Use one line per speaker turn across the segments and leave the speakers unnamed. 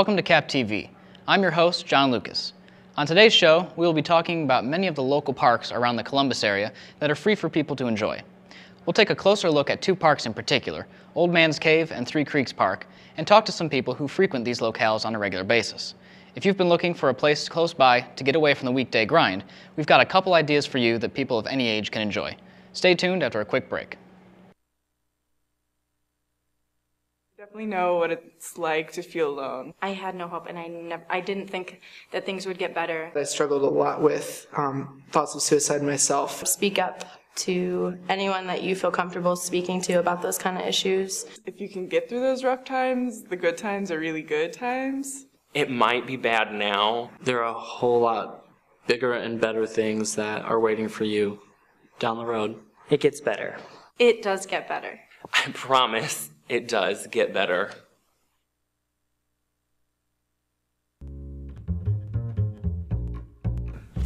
welcome to CAP TV. I'm your host, John Lucas. On today's show, we will be talking about many of the local parks around the Columbus area that are free for people to enjoy. We'll take a closer look at two parks in particular, Old Man's Cave and Three Creeks Park, and talk to some people who frequent these locales on a regular basis. If you've been looking for a place close by to get away from the weekday grind, we've got a couple ideas for you that people of any age can enjoy. Stay tuned after a quick break.
Definitely know what it's like to feel alone.
I had no hope, and I never, I didn't think that things would get better.
I struggled a lot with um, thoughts of suicide myself.
Speak up to anyone that you feel comfortable speaking to about those kind of issues.
If you can get through those rough times, the good times are really good times.
It might be bad now.
There are a whole lot bigger and better things that are waiting for you down the road.
It gets better.
It does get better.
I promise it does get better.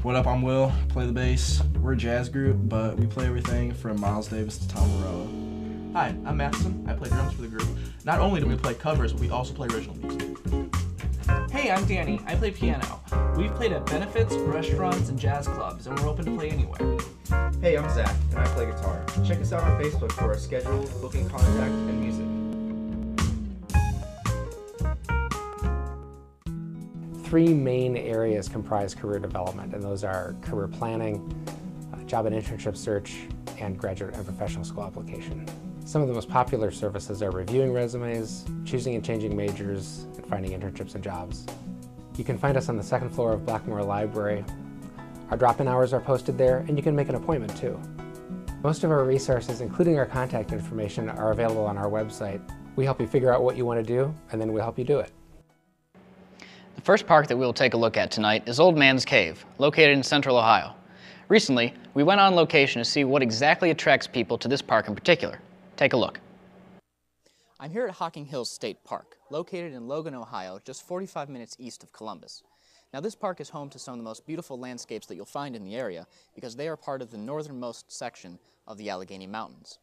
What up? I'm Will. Play the bass. We're a jazz group, but we play everything from Miles Davis to Tom Morello.
Hi, I'm Madison. I play drums for the group. Not only do we play covers, but we also play original music. Hey, I'm Danny. I play piano. We've played at benefits, restaurants, and jazz clubs, and we're open to play anywhere.
Hey, I'm Zach, and I play guitar. Check us out on Facebook for our schedule, booking contact, and music.
Three main areas comprise career development, and those are career planning, uh, job and internship search, and graduate and professional school application. Some of the most popular services are reviewing resumes, choosing and changing majors, and finding internships and jobs. You can find us on the second floor of Blackmore Library. Our drop-in hours are posted there, and you can make an appointment too. Most of our resources, including our contact information, are available on our website. We help you figure out what you want to do, and then we'll help you do it.
First park that we will take a look at tonight is Old Man's Cave, located in central Ohio. Recently, we went on location to see what exactly attracts people to this park in particular. Take a look.
I'm here at Hocking Hills State Park, located in Logan, Ohio, just 45 minutes east of Columbus. Now this park is home to some of the most beautiful landscapes that you'll find in the area because they are part of the northernmost section of the Allegheny Mountains.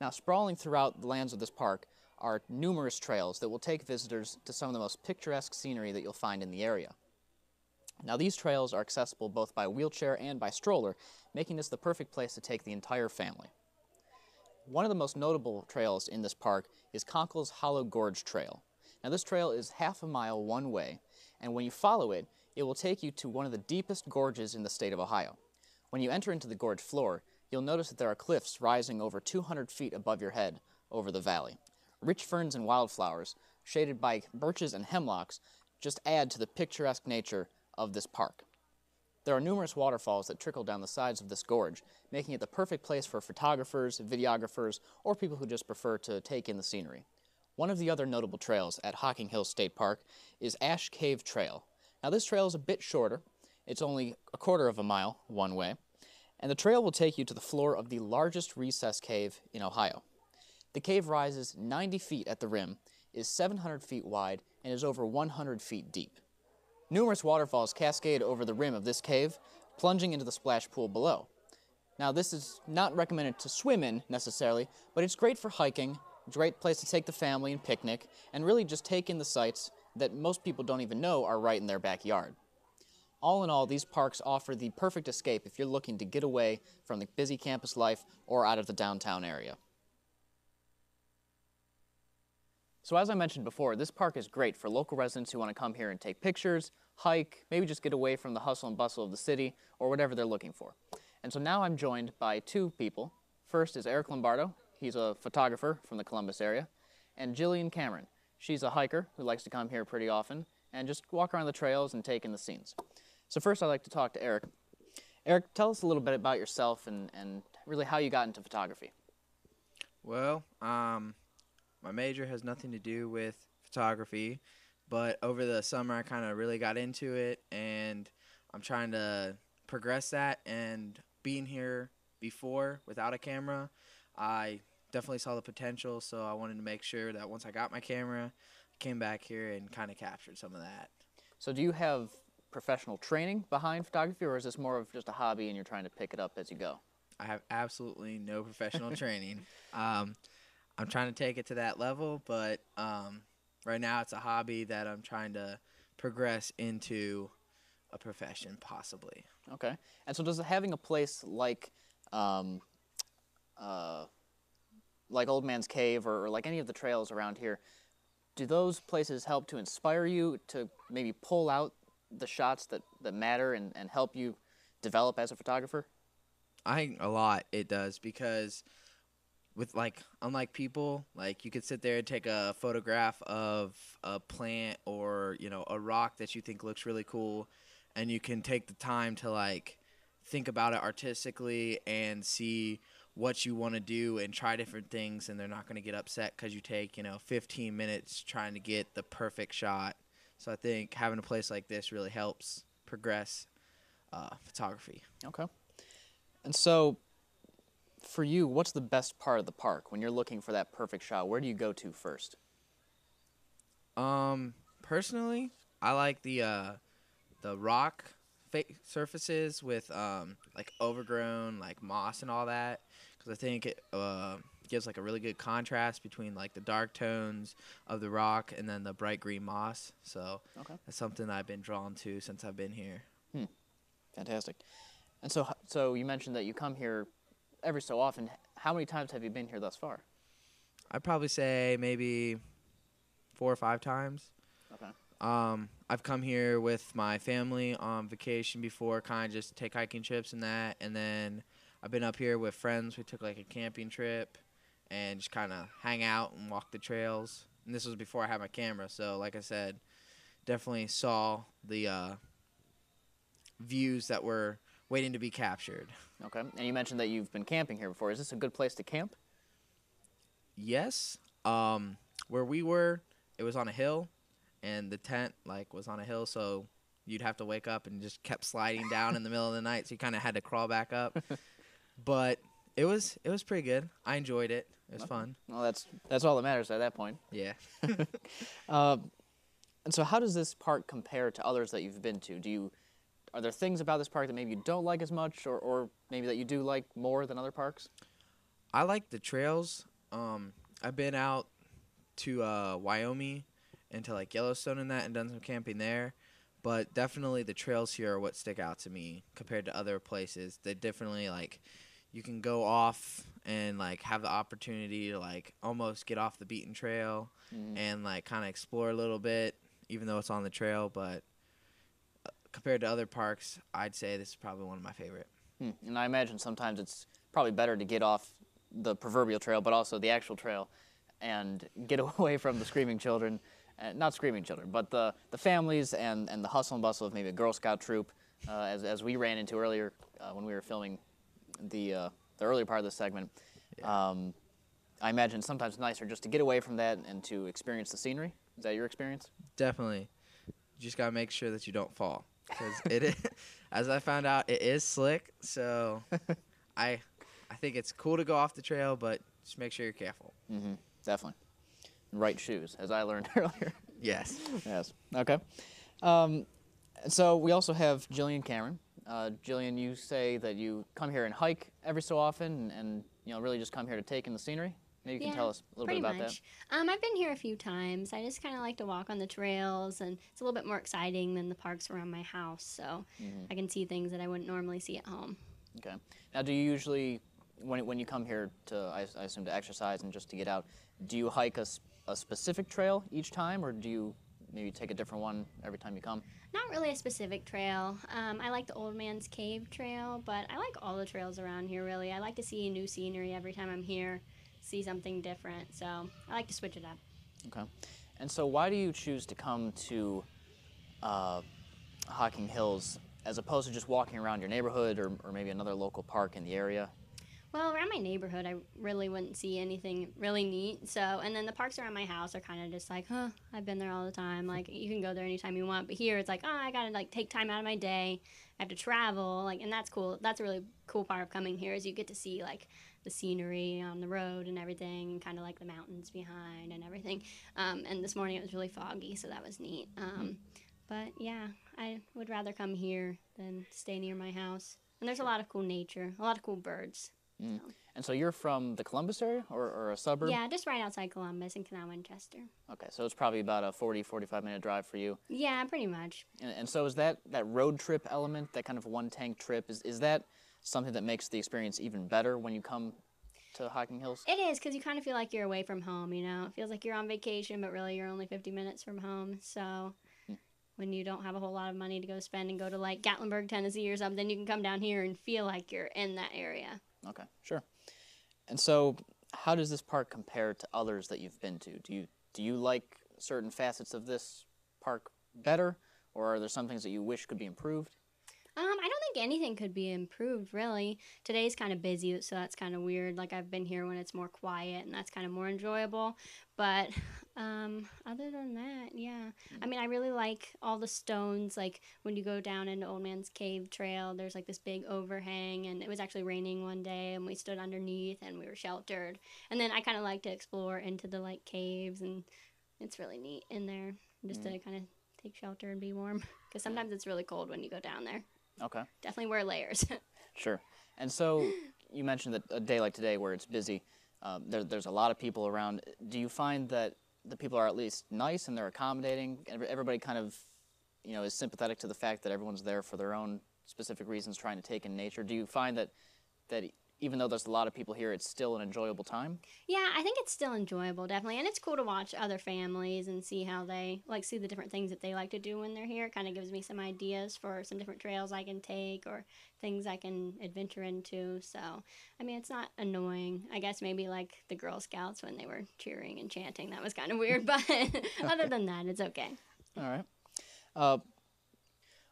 Now sprawling throughout the lands of this park are numerous trails that will take visitors to some of the most picturesque scenery that you'll find in the area. Now these trails are accessible both by wheelchair and by stroller, making this the perfect place to take the entire family. One of the most notable trails in this park is Conkle's Hollow Gorge Trail. Now this trail is half a mile one way, and when you follow it, it will take you to one of the deepest gorges in the state of Ohio. When you enter into the gorge floor, you'll notice that there are cliffs rising over 200 feet above your head over the valley. Rich ferns and wildflowers, shaded by birches and hemlocks, just add to the picturesque nature of this park. There are numerous waterfalls that trickle down the sides of this gorge, making it the perfect place for photographers, videographers, or people who just prefer to take in the scenery. One of the other notable trails at Hocking Hills State Park is Ash Cave Trail. Now this trail is a bit shorter. It's only a quarter of a mile one way, and the trail will take you to the floor of the largest recess cave in Ohio. The cave rises 90 feet at the rim, is 700 feet wide, and is over 100 feet deep. Numerous waterfalls cascade over the rim of this cave, plunging into the splash pool below. Now this is not recommended to swim in necessarily, but it's great for hiking, great place to take the family and picnic, and really just take in the sights that most people don't even know are right in their backyard. All in all, these parks offer the perfect escape if you're looking to get away from the busy campus life or out of the downtown area. So as I mentioned before, this park is great for local residents who want to come here and take pictures, hike, maybe just get away from the hustle and bustle of the city or whatever they're looking for. And so now I'm joined by two people. First is Eric Lombardo. He's a photographer from the Columbus area. And Jillian Cameron. She's a hiker who likes to come here pretty often and just walk around the trails and take in the scenes. So first I'd like to talk to Eric. Eric, tell us a little bit about yourself and, and really how you got into photography.
Well, um, my major has nothing to do with photography, but over the summer I kind of really got into it and I'm trying to progress that and being here before without a camera, I definitely saw the potential, so I wanted to make sure that once I got my camera, I came back here and kind of captured some of that.
So do you have professional training behind photography or is this more of just a hobby and you're trying to pick it up as you go?
I have absolutely no professional training. Um, I'm trying to take it to that level, but um, right now it's a hobby that I'm trying to progress into a profession possibly.
Okay. And so does having a place like um, uh, like Old Man's Cave or, or like any of the trails around here, do those places help to inspire you to maybe pull out the shots that, that matter and, and help you develop as a photographer?
I think a lot it does because with like unlike people, like you could sit there and take a photograph of a plant or, you know, a rock that you think looks really cool and you can take the time to like think about it artistically and see what you want to do and try different things and they're not going to get upset cuz you take, you know, 15 minutes trying to get the perfect shot. So I think having a place like this really helps progress uh, photography.
Okay. And so, for you, what's the best part of the park when you're looking for that perfect shot? Where do you go to first?
Um, personally, I like the uh, the rock fa- surfaces with um like overgrown like moss and all that because I think it uh, gives like a really good contrast between like the dark tones of the rock and then the bright green moss. So
Okay.
that's something I've been drawn to since I've been here.
Hmm. Fantastic. And so, so you mentioned that you come here every so often. How many times have you been here thus far?
I'd probably say maybe four or five times.
Okay.
Um, I've come here with my family on vacation before, kind of just take hiking trips and that. And then I've been up here with friends. We took like a camping trip and just kind of hang out and walk the trails. And this was before I had my camera, so like I said, definitely saw the uh, views that were waiting to be captured.
Okay. And you mentioned that you've been camping here before. Is this a good place to camp?
Yes. Um, where we were, it was on a hill, and the tent like was on a hill, so you'd have to wake up and just kept sliding down in the middle of the night. So you kind of had to crawl back up. but it was it was pretty good. I enjoyed it. It was
Okay.
fun.
Well, that's that's all that matters at that point.
Yeah.
Um, and so, how does this park compare to others that you've been to? Do you are there things about this park that maybe you don't like as much, or, or maybe that you do like more than other parks?
I like the trails. Um, I've been out to uh, Wyoming and to like Yellowstone and that, and done some camping there. But definitely the trails here are what stick out to me compared to other places. They definitely like you can go off and like have the opportunity to like almost get off the beaten trail
Mhm.
and like kind of explore a little bit, even though it's on the trail. But compared to other parks, I'd say this is probably one of my favorite.
Hmm. And I imagine sometimes it's probably better to get off the proverbial trail, but also the actual trail, and get away from the screaming children. Uh, not screaming children, but the, the families and, and the hustle and bustle of maybe a Girl Scout troop, uh, as, as we ran into earlier uh, when we were filming the, uh, the earlier part of the segment. Um, I imagine it's sometimes nicer just to get away from that and to experience the scenery. Is that your experience?
Definitely. You just gotta make sure that you don't fall, because it, is, as I found out, it is slick. So, I, I think it's cool to go off the trail, but just make sure you're careful.
Mm-hmm. Definitely. Right shoes, as I learned earlier.
Yes.
yes. Okay. Um, so we also have Jillian Cameron. Uh, Jillian, you say that you come here and hike every so often, and, and you know really just come here to take in the scenery. Maybe you can
Yeah,
tell us a little bit about
much. Um, I've been here a few times. I just kind of like to walk on the trails, and it's a little bit more exciting than the parks around my house. So
Mhm.
I can see things that I wouldn't normally see at home.
Okay. Now, do you usually, when when you come here to, I, I assume to exercise and just to get out, do you hike a, a specific trail each time, or do you maybe take a different one every time you come?
Not really a specific trail. Um, I like the Old Man's Cave trail, but I like all the trails around here. Really, I like to see new scenery every time I'm here, see something different. So I like to switch it up.
Okay. And so, why do you choose to come to uh, Hocking Hills as opposed to just walking around your neighborhood or, or maybe another local park in the area?
Well, around my neighborhood, I really wouldn't see anything really neat. So, and then the parks around my house are kind of just like, huh, I've been there all the time. Like, you can go there anytime you want. But here, it's like, oh, I gotta like take time out of my day. I have to travel, like, and that's cool. That's a really cool part of coming here is you get to see like the scenery on the road and everything, and kind of like the mountains behind and everything. Um, and this morning it was really foggy, so that was neat. Um, but yeah, I would rather come here than stay near my house. And there's a lot of cool nature, a lot of cool birds.
Mm. And so you're from the Columbus area or, or a suburb?
Yeah, just right outside Columbus in Canal Winchester.
Okay, so it's probably about a 40, 45 minute drive for you.
Yeah, pretty much.
And, and so is that that road trip element, that kind of one tank trip, is, is that something that makes the experience even better when you come to Hocking Hills?
It is because you kind of feel like you're away from home. You know, it feels like you're on vacation, but really you're only 50 minutes from home. So when you don't have a whole lot of money to go spend and go to like Gatlinburg, Tennessee or something, you can come down here and feel like you're in that area.
Okay, sure. And so, how does this park compare to others that you've been to? Do you do you like certain facets of this park better, or are there some things that you wish could be improved?
Um, I don't think anything could be improved really. Today's kind of busy, so that's kind of weird. Like I've been here when it's more quiet, and that's kind of more enjoyable. But um, other than that, yeah. I mean, I really like all the stones. Like when you go down into Old Man's Cave Trail, there's like this big overhang, and it was actually raining one day, and we stood underneath, and we were sheltered. And then I kind of like to explore into the like caves, and it's really neat in there, just to kind of take shelter and be warm. Because sometimes it's really cold when you go down there.
Okay.
Definitely wear layers.
Sure. And so you mentioned that a day like today, where it's busy, um, there, there's a lot of people around. Do you find that the people are at least nice and they're accommodating? Everybody kind of, you know, is sympathetic to the fact that everyone's there for their own specific reasons, trying to take in nature. Do you find that that even though there's a lot of people here, it's still an enjoyable time?
Yeah, I think it's still enjoyable, definitely, and it's cool to watch other families and see how they like see the different things that they like to do when they're here. It kind of gives me some ideas for some different trails I can take or things I can adventure into. So, I mean, it's not annoying. I guess maybe like the Girl Scouts when they were cheering and chanting, that was kind of weird, but other than that, it's okay.
All right. Uh,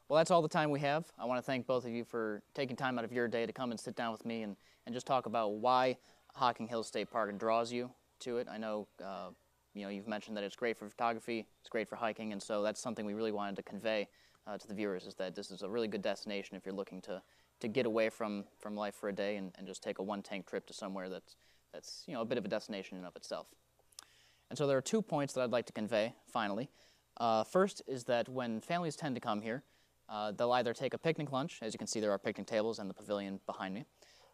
well, that's all the time we have. I want to thank both of you for taking time out of your day to come and sit down with me and, and just talk about why Hocking Hills State Park draws you to it. I know, uh, you know, you've mentioned that it's great for photography, it's great for hiking, and so that's something we really wanted to convey uh, to the viewers is that this is a really good destination if you're looking to, to get away from, from life for a day and, and just take a one-tank trip to somewhere that's, that's, you know, a bit of a destination in of itself. And so there are two points that I'd like to convey, finally. Uh, first is that when families tend to come here, uh, they'll either take a picnic lunch, as you can see there are picnic tables and the pavilion behind me,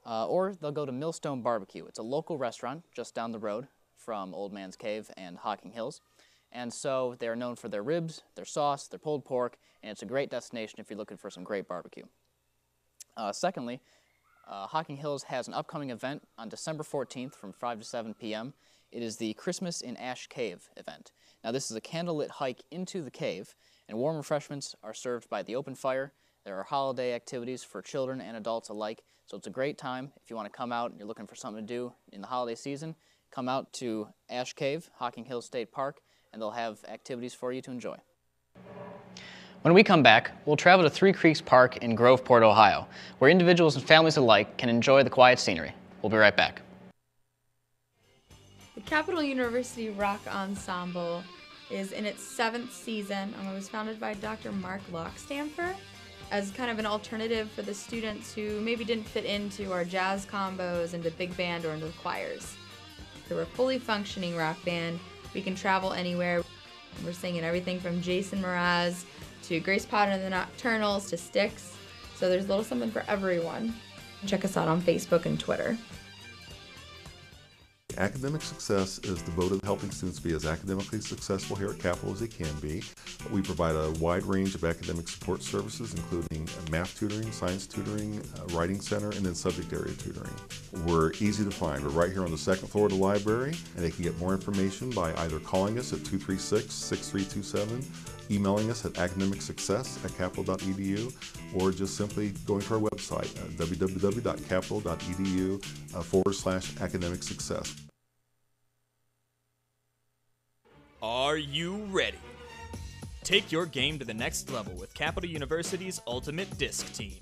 uh, or they'll go to Millstone Barbecue. It's a local restaurant just down the road from Old Man's Cave and Hocking Hills. And so they are known for their ribs, their sauce, their pulled pork, and it's a great destination if you're looking for some great barbecue. Uh, secondly, uh, Hocking Hills has an upcoming event on December 14th from 5 to 7 p.m. It is the Christmas in Ash Cave event. Now, this is a candlelit hike into the cave, and warm refreshments are served by the open fire. There are holiday activities for children and adults alike, so it's a great time if you want to come out and you're looking for something to do in the holiday season. Come out to Ash Cave, Hocking Hills State Park, and they'll have activities for you to enjoy.
When we come back, we'll travel to Three Creeks Park in Groveport, Ohio, where individuals and families alike can enjoy the quiet scenery. We'll be right back.
The Capital University Rock Ensemble is in its seventh season. and was founded by Dr. Mark Lochstampfor as kind of an alternative for the students who maybe didn't fit into our jazz combos, into big band, or into the choirs. We're a fully functioning rock band. We can travel anywhere. We're singing everything from Jason Mraz to Grace Potter and the Nocturnals to Styx. So there's a little something for everyone. Check us out on Facebook and Twitter.
Academic success is devoted to helping students be as academically successful here at Capital as they can be. We provide a wide range of academic support services, including math tutoring, science tutoring, uh, writing center, and then subject area tutoring. We're easy to find. We're right here on the second floor of the library, and they can get more information by either calling us at 236 6327, emailing us at academicsuccess at capital.edu, or just simply going to our website, uh, www.capital.edu uh, forward slash academic success.
Are you ready? Take your game to the next level with Capital University's Ultimate Disc Team.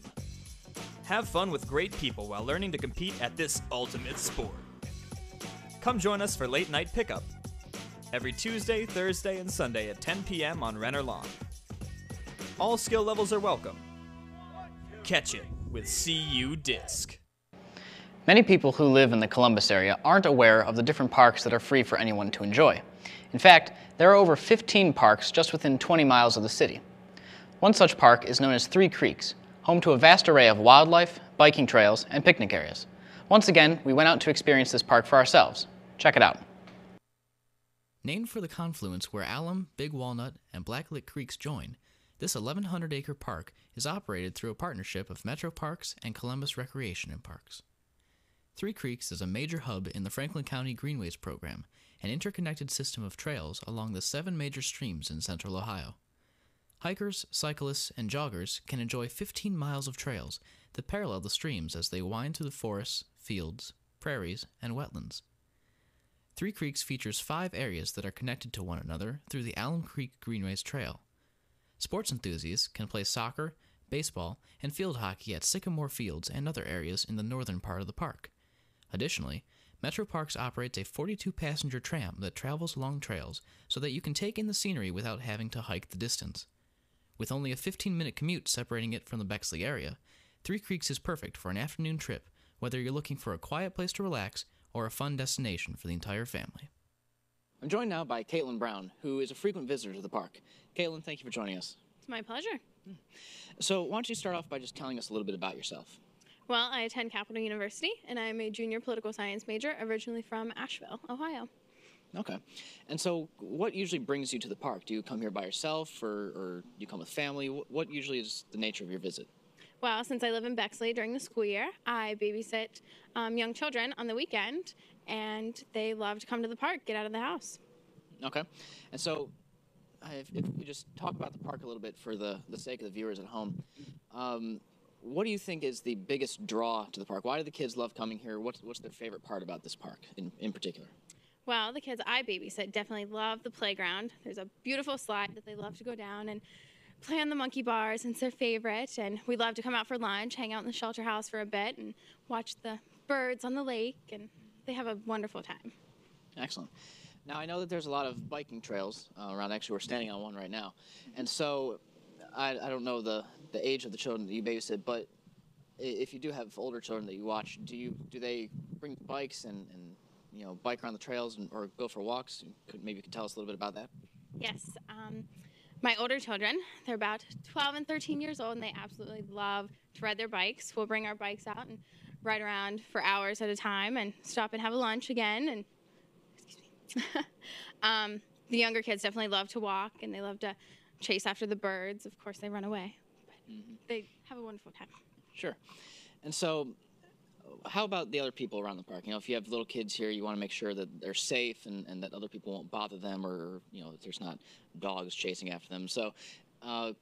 Have fun with great people while learning to compete at this ultimate sport. Come join us for late night pickup every Tuesday, Thursday, and Sunday at 10 p.m. on Renner Lawn. All skill levels are welcome. Catch it with CU Disc.
Many people who live in the Columbus area aren't aware of the different parks that are free for anyone to enjoy. In fact, there are over 15 parks just within 20 miles of the city. One such park is known as Three Creeks, home to a vast array of wildlife, biking trails, and picnic areas. Once again, we went out to experience this park for ourselves. Check it out.
Named for the confluence where Alum, Big Walnut, and Blacklick Creeks join, this 1,100 acre park is operated through a partnership of Metro Parks and Columbus Recreation and Parks. Three Creeks is a major hub in the Franklin County Greenways program, an interconnected system of trails along the seven major streams in central Ohio. Hikers, cyclists, and joggers can enjoy 15 miles of trails that parallel the streams as they wind through the forests, fields, prairies, and wetlands. Three Creeks features five areas that are connected to one another through the Alum Creek Greenways Trail. Sports enthusiasts can play soccer, baseball, and field hockey at Sycamore Fields and other areas in the northern part of the park. Additionally, Metro Parks operates a 42 passenger tram that travels along trails so that you can take in the scenery without having to hike the distance. With only a 15 minute commute separating it from the Bexley area, Three Creeks is perfect for an afternoon trip, whether you're looking for a quiet place to relax or a fun destination for the entire family. I'm joined now by Caitlin Brown, who is a frequent visitor to the park. Caitlin, thank you for joining us.
It's my pleasure.
So, why don't you start off by just telling us a little bit about yourself?
Well, I attend Capital University, and I'm a junior political science major, originally from Ashville, Ohio.
Okay. And so, what usually brings you to the park? Do you come here by yourself, or, or do you come with family? What usually is the nature of your visit?
Well, since I live in Bexley during the school year, I babysit um, young children on the weekend, and they love to come to the park, get out of the house.
Okay. And so, if, if we just talk about the park a little bit for the, the sake of the viewers at home, um, what do you think is the biggest draw to the park? Why do the kids love coming here? What's, what's their favorite part about this park in, in particular?
Well, the kids I babysit definitely love the playground. There's a beautiful slide that they love to go down and play on the monkey bars, and it's their favorite. And we love to come out for lunch, hang out in the shelter house for a bit, and watch the birds on the lake, and they have a wonderful time.
Excellent. Now, I know that there's a lot of biking trails uh, around. Actually, we're standing on one right now. And so, I, I don't know the, the age of the children that you babysit, but if you do have older children that you watch, do you do they bring bikes and, and you know bike around the trails and, or go for walks? Could, maybe you could tell us a little bit about that.
Yes. Um, my older children, they're about 12 and 13 years old, and they absolutely love to ride their bikes. We'll bring our bikes out and ride around for hours at a time and stop and have a lunch again. And excuse me. um, the younger kids definitely love to walk and they love to chase after the birds. Of course, they run away, but they have a wonderful time.
Sure. And so, how about the other people around the park? You know, if you have little kids here, you want to make sure that they're safe and, and that other people won't bother them or, you know, that there's not dogs chasing after them. So, uh,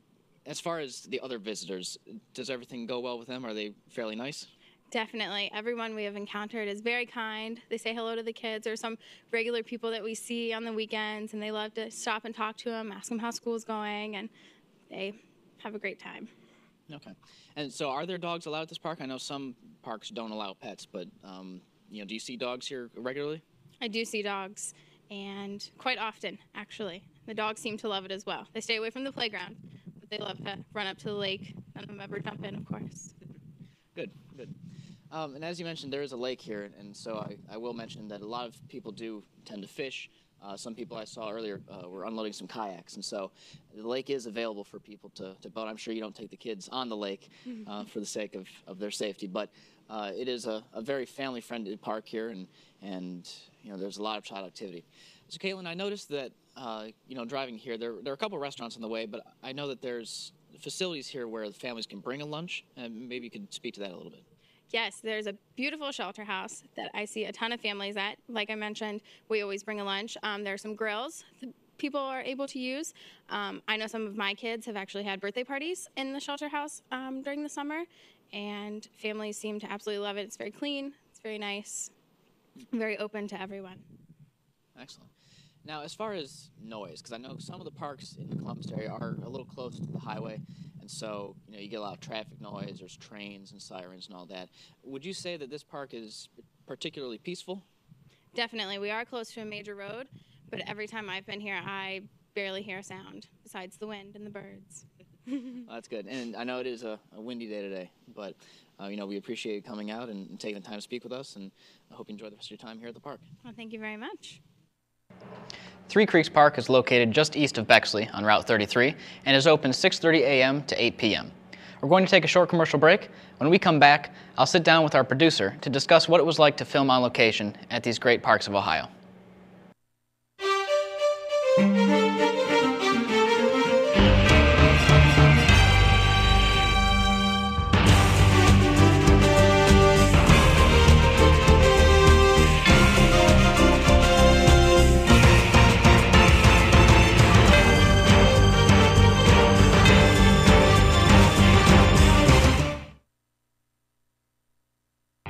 as far as the other visitors, does everything go well with them? Are they fairly nice?
Definitely. Everyone we have encountered is very kind. They say hello to the kids or some regular people that we see on the weekends, and they love to stop and talk to them, ask them how school's going, and they have a great time.
Okay. And so, are there dogs allowed at this park? I know some parks don't allow pets, but, um, you know, do you see dogs here regularly?
I do see dogs, and quite often, actually. The dogs seem to love it as well. They stay away from the playground, but they love to run up to the lake. None of them ever jump in, of course.
Good, good. Um, and as you mentioned, there is a lake here, and so I, I will mention that a lot of people do tend to fish. Uh, some people I saw earlier uh, were unloading some kayaks, and so the lake is available for people to, to boat. I'm sure you don't take the kids on the lake uh, for the sake of, of their safety, but uh, it is a, a very family-friendly park here, and, and you know there's a lot of child activity. So, Caitlin, I noticed that uh, you know driving here, there, there are a couple restaurants on the way, but I know that there's facilities here where the families can bring a lunch, and maybe you could speak to that a little bit.
Yes, there's a beautiful shelter house that I see a ton of families at. Like I mentioned, we always bring a lunch. Um, there are some grills that people are able to use. Um, I know some of my kids have actually had birthday parties in the shelter house um, during the summer, and families seem to absolutely love it. It's very clean, it's very nice, very open to everyone.
Excellent. Now, as far as noise, because I know some of the parks in the Columbus area are a little close to the highway, and so you know you get a lot of traffic noise. There's trains and sirens and all that. Would you say that this park is particularly peaceful?
Definitely, we are close to a major road, but every time I've been here, I barely hear a sound besides the wind and the birds.
Well, that's good. And I know it is a, a windy day today, but uh, you know we appreciate you coming out and, and taking the time to speak with us, and I hope you enjoy the rest of your time here at the park.
Well, thank you very much.
Three Creeks Park is located just east of Bexley on Route 33 and is open 6:30 a.m. to 8 p.m.
We're going to take a short commercial break. When we come back, I'll sit down with our producer to discuss what it was like to film on location at these great parks of Ohio.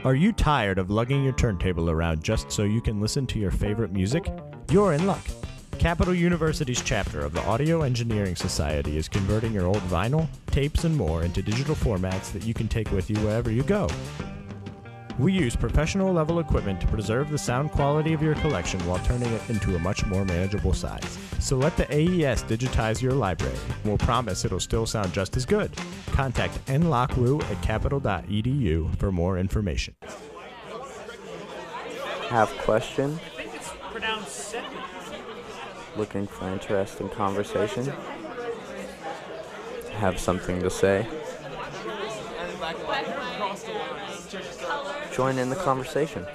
Are you tired of lugging your turntable around just so you can listen to your favorite music? You're in luck. Capital University's chapter of the Audio Engineering Society is converting your old vinyl, tapes, and more into digital formats that you can take with you wherever you go. We use professional level equipment to preserve the sound quality of your collection while turning it into a much more manageable size. So let the AES digitize your library. We'll promise it'll still sound just as good. Contact nlockwu at capital.edu for more information.
Have question? Looking for interesting conversation? Have something to say? Join in the conversation.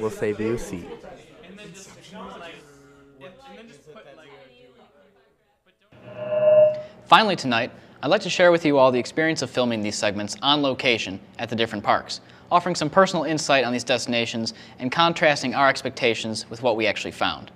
We'll save you a seat.
Finally, tonight, I'd like to share with you all the experience of filming these segments on location at the different parks, offering some personal insight on these destinations and contrasting our expectations with what we actually found.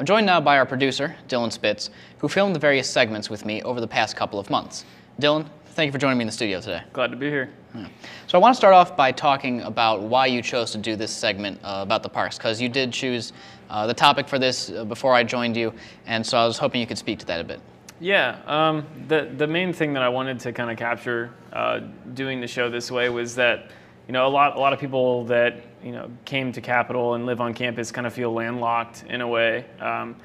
I'm joined now by our producer, Dylan Spitz, who filmed the various segments with me over the past couple of months. Dylan, thank you for joining me in the studio today.
Glad to be here.
Yeah. So I want to start off by talking about why you chose to do this segment uh, about the parks, because you did choose uh, the topic for this uh, before I joined you, and so I was hoping you could speak to that a bit.
Yeah, um, the the main thing that I wanted to kind of capture uh, doing the show this way was that you know a lot a lot of people that you know came to Capital and live on campus kind of feel landlocked in a way, um,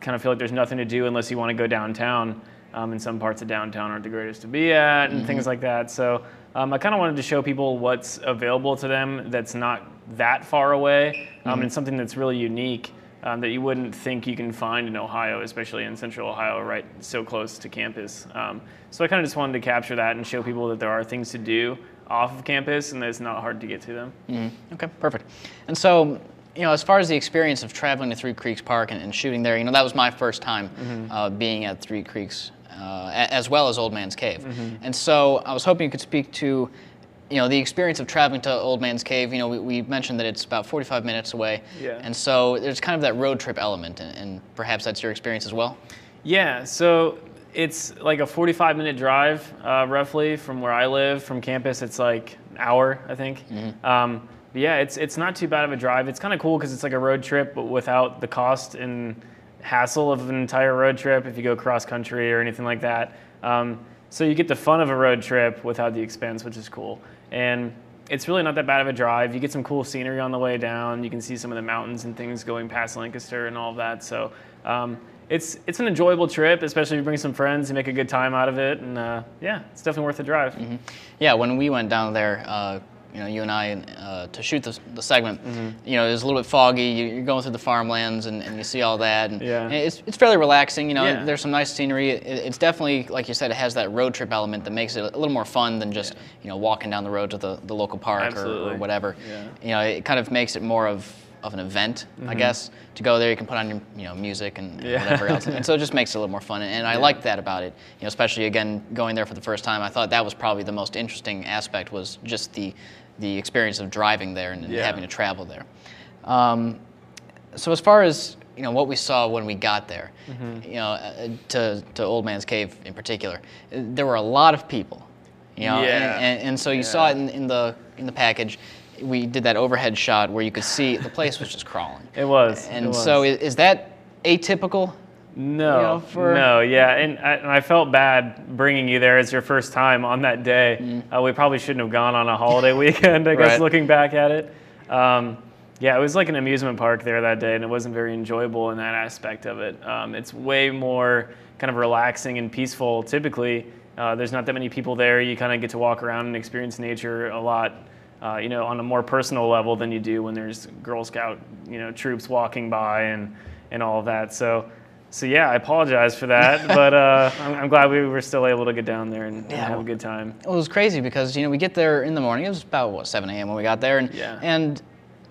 kind of feel like there's nothing to do unless you want to go downtown. Um, and some parts of downtown aren't the greatest to be at, and
Mm-hmm.
things like that. So um, I kind of wanted to show people what's available to them that's not that far away, um,
Mhm.
and something that's really unique um, that you wouldn't think you can find in Ohio, especially in Central Ohio, right so close to campus. Um, so I kind of just wanted to capture that and show people that there are things to do off of campus, and that it's not hard to get to them.
Mhm. Okay, perfect. And so, you know, as far as the experience of traveling to Three Creeks Park and, and shooting there, you know, that was my first time
Mhm.
uh, being at Three Creeks, uh, as well as Old Man's Cave.
Mhm.
And so, I was hoping you could speak to, you know, the experience of traveling to Old Man's Cave. You know, we, we mentioned that it's about 45 minutes away.
Yeah.
And so, there's kind of that road trip element, and, and perhaps that's your experience as well.
Yeah, so it's like a 45 minute drive, uh, roughly, from where I live. From campus, it's like an hour, I think. Um, but yeah, it's it's not too bad of a drive. It's kind of cool because it's like a road trip, but without the cost and hassle of an entire road trip if you go cross country or anything like that. Um, so you get the fun of a road trip without the expense, which is cool. And it's really not that bad of a drive. You get some cool scenery on the way down. You can see some of the mountains and things going past Lancaster and all of that. So um, it's it's an enjoyable trip, especially if you bring some friends and make a good time out of it. And uh, yeah, it's definitely worth the drive.
Yeah, when we went down there, uh, you know, you and I, uh, to shoot the, the segment, you know, it was a little bit foggy. You, you're going through the farmlands and, and you see all that. And
Yeah.
and it's, it's fairly relaxing. You know,
Yeah.
there's some nice scenery. It, it's definitely, like you said, it has that road trip element that makes it a little more fun than just, you know, walking down the road to the, the local park or, or whatever.
Yeah.
You know, it kind of makes it more of, of an event, I
Mhm.
guess. To go there, you can put on your, you know, music and, and
Yeah.
whatever else. And so it just makes it a little more fun. And I
Yeah.
like that about it. You know, especially again going there for the first time. I thought that was probably the most interesting aspect was just the the experience of driving there and, and
Yeah.
having to travel there. Um, so as far as you know, what we saw when we got there,
Mhm.
you know, uh, to to Old Man's Cave in particular, uh, there were a lot of people. You know,
Yeah.
and, and, and so you saw it in, in the in the package. We did that overhead shot where you could see the place was just crawling.
It was.
And
it was.
so is, is that atypical?
No,
you know, for-
no, yeah, and I, and I felt bad bringing you there as your first time on that day. Uh, we probably shouldn't have gone on a holiday weekend, I guess,
Right.
looking back at it. Um, yeah, it was like an amusement park there that day, and it wasn't very enjoyable in that aspect of it. Um, it's way more kind of relaxing and peaceful. Typically, uh, there's not that many people there. You kind of get to walk around and experience nature a lot. Uh, you know, on a more personal level than you do when there's Girl Scout, you know, troops walking by and, and all of that. So so yeah, I apologize for that, but uh, I'm, I'm glad we were still able to get down there and, and have a good time.
Well, it was crazy because you know we get there in the morning. It was about what 7 a.m. when we got there, and
Yeah.
and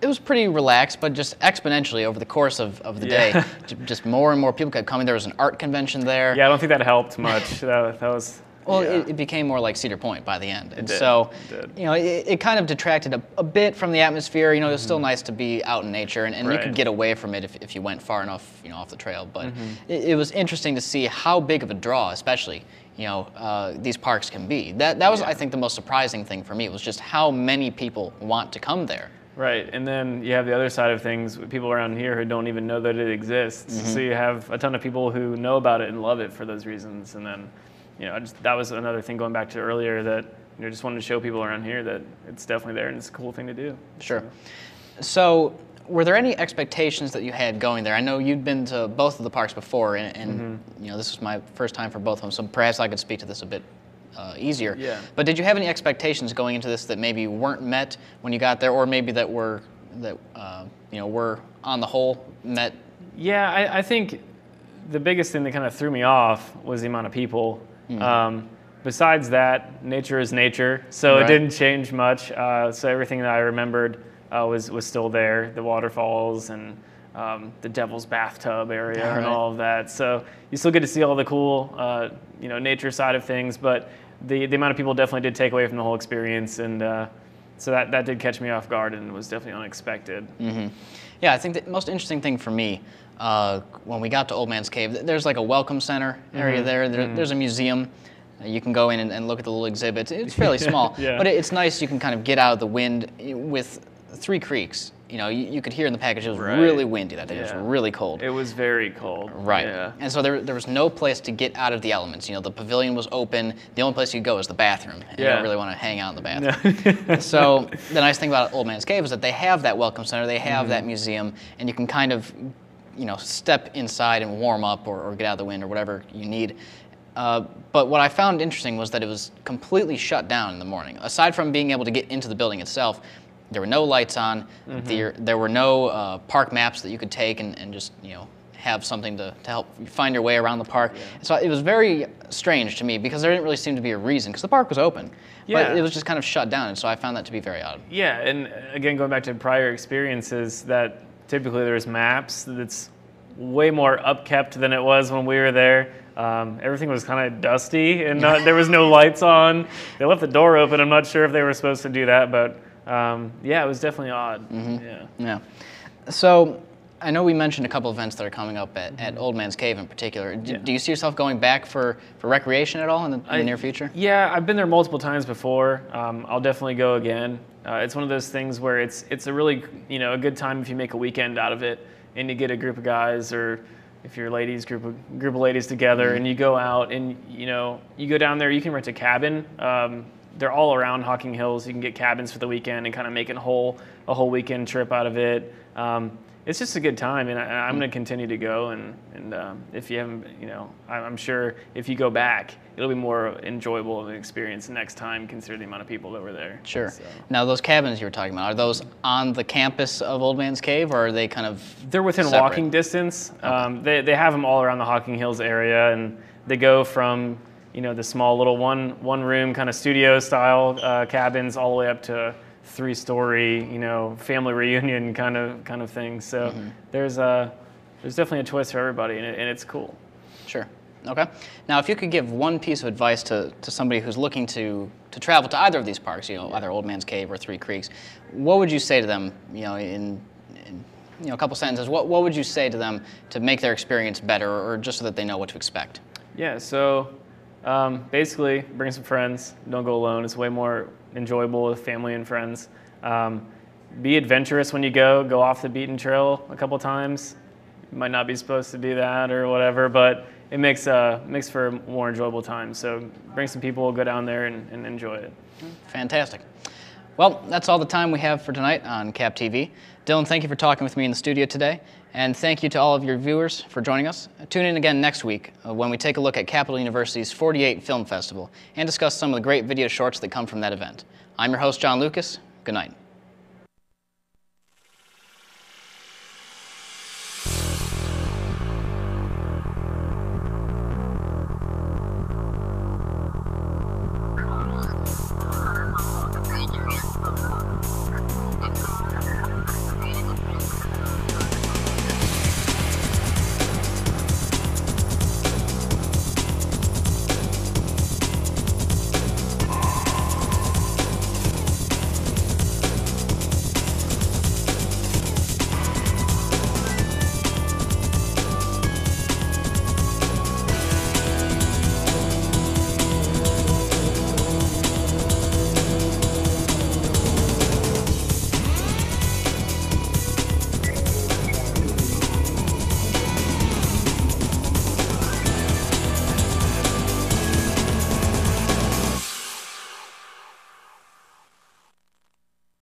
it was pretty relaxed, but just exponentially over the course of, of the
Yeah.
day, just more and more people kept coming. There was an art convention there.
Yeah, I don't think that helped much. that, that was
Well, it, it became more like Cedar Point by the end, and so you know it, it kind of detracted a, a bit from the atmosphere. You know, it was still nice to be out in nature, and, and you could
Mm-hmm.
Get away from it if, if you went far enough, you know, off the trail. But
Mhm.
it, it was interesting to see how big of a draw, especially you know, uh, these parks can be. That that was, I think, the most surprising thing for me was just how many people want to come there.
Right, and then you have the other side of things, people around here who don't even know that it exists.
Mhm.
So you have a ton of people who know about it and love it for those reasons. And then, you know, just, that was another thing going back to earlier that you know just wanted to show people around here that it's definitely there and it's a cool thing to do.
Sure. So, were there any expectations that you had going there? I know you'd been to both of the parks before, and, and
Mm-hmm.
you know this was my first time for both of them, so perhaps I could speak to this a bit uh, easier.
Yeah.
But did you have any expectations going into this that maybe weren't met when you got there, or maybe that were that uh, you know were on the whole met?
Yeah, I, I think the biggest thing that kind of threw me off was the amount of people.
Mhm.
Um, besides that, nature is nature, so
Right.
it didn't change much. Uh, so everything that I remembered uh, was was still there. The waterfalls and um, the Devil's Bathtub area and
Right.
all of that. So you still get to see all the cool, uh, you know, nature side of things, but the the amount of people definitely did take away from the whole experience, and uh, so that that did catch me off guard and was definitely unexpected.
hmm Yeah, I think the most interesting thing for me uh, when we got to Old Man's Cave, there's like a welcome center area
Mhm,
there. there
mhm.
There's a museum. Uh, You can go in and, and look at the little exhibits. It's fairly small,
Yeah.
but it, it's nice. You can kind of get out of the wind with Three Creeks. You know, you, you could hear in the package it was
Right.
really windy that day. It was really cold.
It was very cold.
Right.
Yeah.
And so there, there was no place to get out of the elements. You know, the pavilion was open. The only place you could go is the bathroom. And You
Yeah.
don't really want to hang out in the bathroom. so the nice thing about Old Man's Cave is that they have that welcome center, they have
Mhm.
that museum, and you can kind of, you know, step inside and warm up or, or get out of the wind or whatever you need. Uh, but what I found interesting was that it was completely shut down in the morning. Aside from being able to get into the building itself, there were no lights on.
Mhm.
There, there were no uh, park maps that you could take and, and just, you know, have something to, to help you find your way around the park. So it was very strange to me because there didn't really seem to be a reason because the park was open.
Yeah.
But it was just kind of shut down, and so I found that to be very odd.
Yeah, and uh, again, going back to prior experiences, that typically there's maps that's way more upkept than it was when we were there. Um, everything was kind of dusty, and not, there was no lights on. They left the door open. I'm not sure if they were supposed to do that, but um, yeah, it was definitely odd. Yeah.
Yeah. So I know we mentioned a couple events that are coming up at, at Old Man's Cave in particular. Do, do you see yourself going back for, for recreation at all in the, in the
I-
near future?
Yeah, I've been there multiple times before. Um, I'll definitely go again. Uh, it's one of those things where it's it's a really you know a good time if you make a weekend out of it and you get a group of guys or if you're ladies group of group of ladies together
Mhm.
and you go out and you know you go down there you can rent a cabin. Um, they're all around Hocking Hills. You can get cabins for the weekend and kind of make a whole a whole weekend trip out of it. Um, it's just a good time, and I, I'm going to continue to go. And and um, if you haven't, you know, I'm I'm sure if you go back, it'll be more enjoyable of an experience next time, considering the amount of people that were there.
Sure.
So-
Now, those cabins you were talking about, are those on the campus of Old Man's Cave, or are they kind of
They're within
separate?
walking distance. Um, they, they have them all around the Hocking Hills area, and they go from you know the small little one one room kind of studio style uh, cabins all the way up to three story you know family reunion kind of kind of thing. So
Mhm.
there's a there's definitely a twist for everybody, and, it, and it's cool.
Sure. Okay. Now, if you could give one piece of advice to, to somebody who's looking to, to travel to either of these parks, you know, either Old Man's Cave or Three Creeks, what would you say to them, you know, in, in you know, a couple sentences? What, what would you say to them to make their experience better or just so that they know what to expect?
Yeah, so um, basically, bring some friends. Don't go alone. It's way more enjoyable with family and friends. Um, be adventurous when you go. Go off the beaten trail a couple times. You might not be supposed to do that or whatever, but it makes uh, makes for a more enjoyable time. So bring some people, go down there and, and enjoy it.
Fantastic. Well, that's all the time we have for tonight on Cap TV. Dylan, thank you for talking with me in the studio today. And thank you to all of your viewers for joining us. Tune in again next week uh, when we take a look at Capital University's 48 Film Festival and discuss some of the great video shorts that come from that event. I'm your host, John Lucas. Good night.